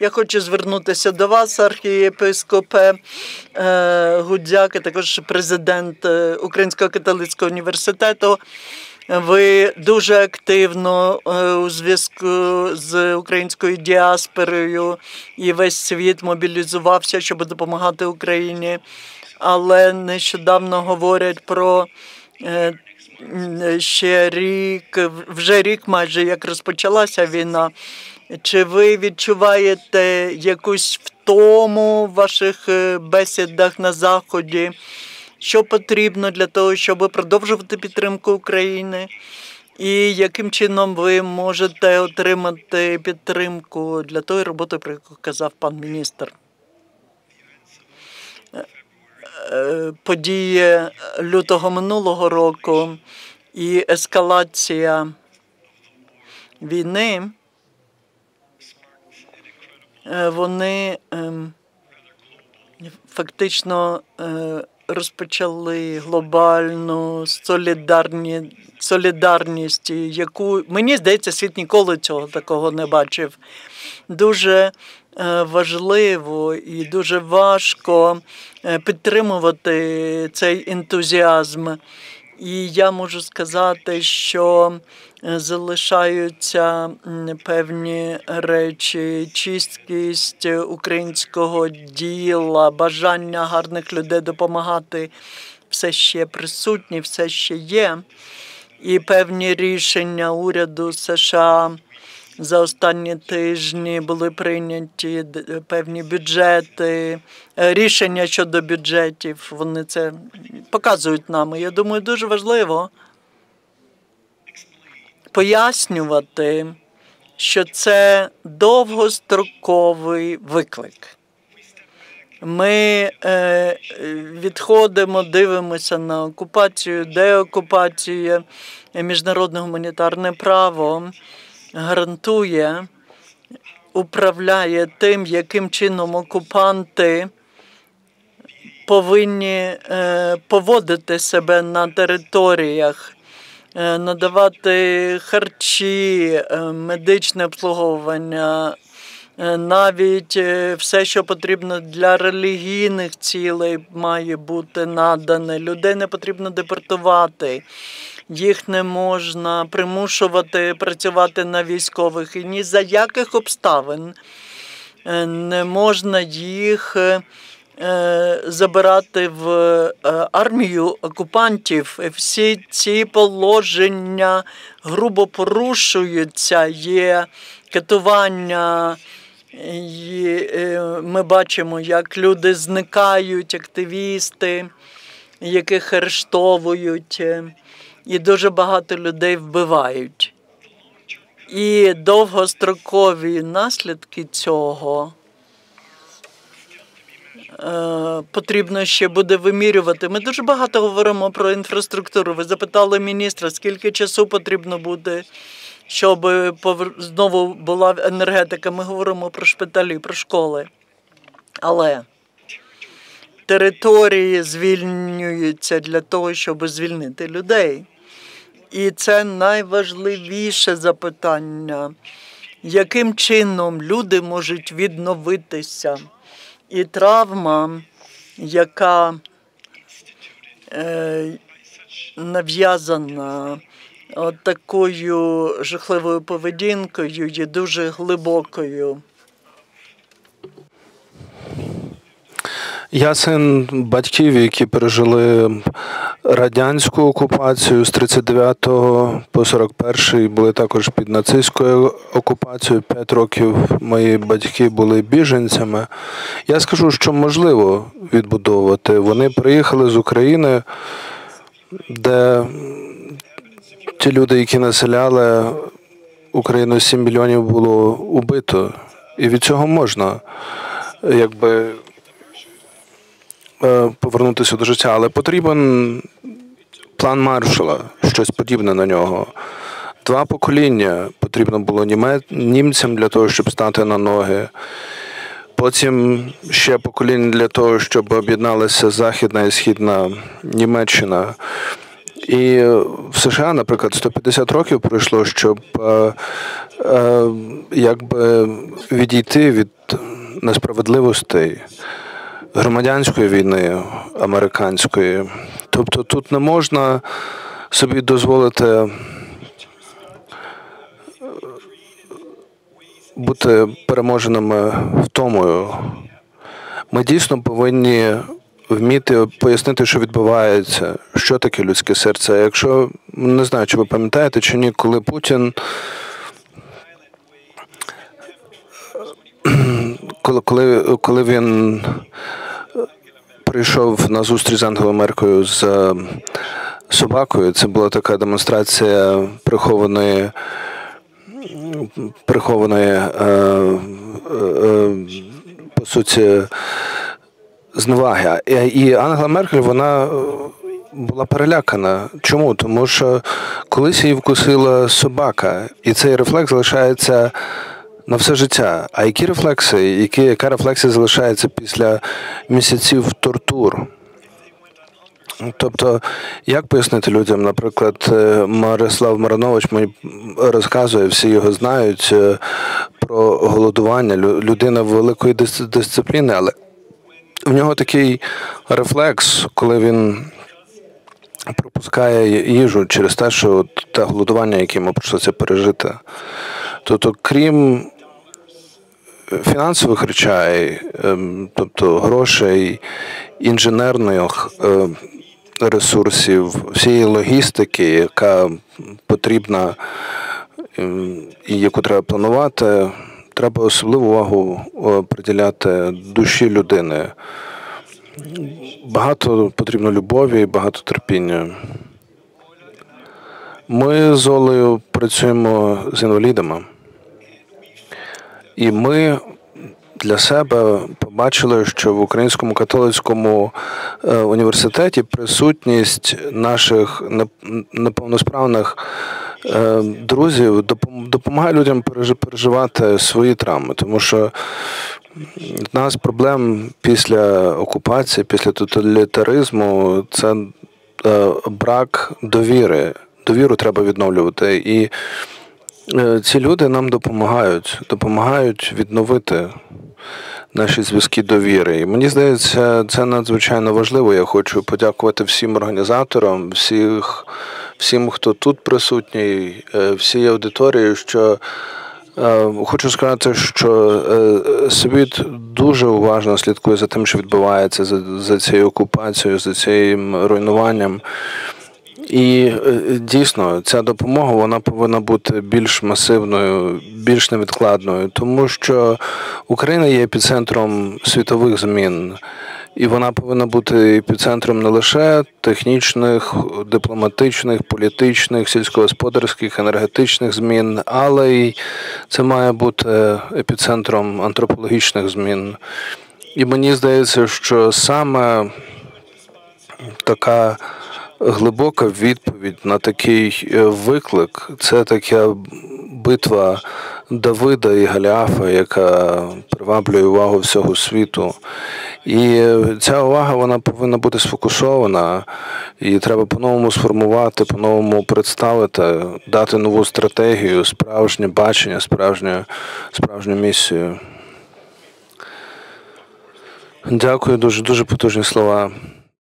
Я хочу звернутися до вас, архієпископе е, Гудзяк, і також президент е, Українського католицького університету. Ви дуже активно е, у зв'язку з українською діаспорою і весь світ мобілізувався, щоб допомагати Україні. Але нещодавно говорять про ще рік, вже рік майже як розпочалася війна. Чи ви відчуваєте якусь втому в ваших е, бесідах на Заході? Що потрібно для того, щоб продовжувати підтримку України? І яким чином ви можете отримати підтримку для тої роботи, про яку казав пан міністр? Е, е, події лютого минулого року і ескалація війни. Е, вони ем, фактично е, розпочали глобальну солідарні, солідарність, яку мені здається, світ ніколи цього такого не бачив. Дуже е, важливо і дуже важко підтримувати цей ентузіазм. І я можу сказати, що е, залишаються певні речі, чисткість українського діла, бажання гарних людей допомагати все ще присутні, все ще є. І певні рішення уряду США за останні тижні були прийняті певні бюджети, е, рішення щодо бюджетів. Вони це показують нам. Я думаю, дуже важливо пояснювати, що це довгостроковий виклик. Ми е, відходимо, дивимося на окупацію, деокупацію, міжнародне гуманітарне право гарантує, управляє тим, яким чином окупанти повинні е, поводити себе на територіях, е, надавати харчі, е, медичне обслуговування. Навіть все, що потрібно для релігійних цілей, має бути надане. Людей не потрібно депортувати їх не можна примушувати працювати на військових і ні за яких обставин е, не можна їх е, забирати в е, армію окупантів. Всі ці положення грубо порушуються, є катування. І Ми бачимо, як люди зникають, активісти, яких арештовують і дуже багато людей вбивають. І довгострокові наслідки цього е, потрібно ще буде вимірювати. Ми дуже багато говоримо про інфраструктуру. Ви запитали міністра, скільки часу потрібно буде, щоб знову була енергетика. Ми говоримо про шпиталі, про школи. Але території звільнюються для того, щоб звільнити людей. І це найважливіше запитання, яким чином люди можуть відновитися. І травма, яка е, нав'язана такою жахливою поведінкою, є дуже глибокою. Я син батьків, які пережили радянську окупацію з 39 по 41 були також під нацистською окупацією. П'ять років мої батьки були біженцями. Я скажу, що можливо відбудовувати. Вони приїхали з України, де ті люди, які населяли Україну 7 мільйонів, було убито. І від цього можна якби повернутися до життя, але потрібен план маршала, щось подібне на нього. Два покоління потрібно було німцям для того, щоб стати на ноги. Потім ще покоління для того, щоб об'єдналися Західна і Східна Німеччина. І в США, наприклад, 150 років пройшло, щоб е, е, якби відійти від несправедливостей громадянської війни американської. Тобто тут не можна собі дозволити бути переможеними втомою. Ми дійсно повинні вміти пояснити, що відбувається, що таке людське серце. Якщо не знаю, чи ви пам'ятаєте чи ні, коли Путін. Коли коли, коли він прийшов на зустріч з Ангелою Меркою з собакою, це була така демонстрація прихованої прихованої, е, е, по суті, зневаги. І Ангела Меркель, вона була перелякана. Чому? Тому що колись її вкусила собака, і цей рефлекс залишається на все життя. А які рефлекси, які, яка рефлексія залишається після місяців тортур? Тобто, як пояснити людям, наприклад, Марислав Маранович мені розказує, всі його знають про голодування, людина великої дисципліни, але в нього такий рефлекс, коли він пропускає їжу через те, що те голодування, яке йому прийшлося пережити. Тобто, крім фінансових речей, тобто грошей, інженерних ресурсів, всієї логістики, яка потрібна і яку треба планувати, треба особливу увагу приділяти душі людини. Багато потрібно любові, багато терпіння. Ми з Олею працюємо з інвалідами, і ми для себе побачили, що в Українському католицькому університеті присутність наших неповносправних друзів допомагає людям переживати свої травми, тому що в нас проблем після окупації, після тоталітаризму це брак довіри. Довіру треба відновлювати. І ці люди нам допомагають, допомагають відновити наші зв'язки довіри. І мені здається, це надзвичайно важливо. Я хочу подякувати всім організаторам, всіх, всім, хто тут присутній, всій аудиторії, що Хочу сказати, що світ дуже уважно слідкує за тим, що відбувається за, за цією окупацією, за цим руйнуванням. І дійсно ця допомога вона повинна бути більш масивною, більш невідкладною, тому що Україна є епіцентром світових змін, і вона повинна бути епіцентром не лише технічних, дипломатичних, політичних, сільськогосподарських, енергетичних змін, але й це має бути епіцентром антропологічних змін. І мені здається, що саме така глибока відповідь на такий виклик це така битва Давида і Галіафа, яка приваблює увагу всього світу. І ця увага вона повинна бути сфокусована, і треба по-новому сформувати, по-новому представити, дати нову стратегію, справжнє бачення, справжню, справжню місію. Дякую, дуже дуже потужні слова.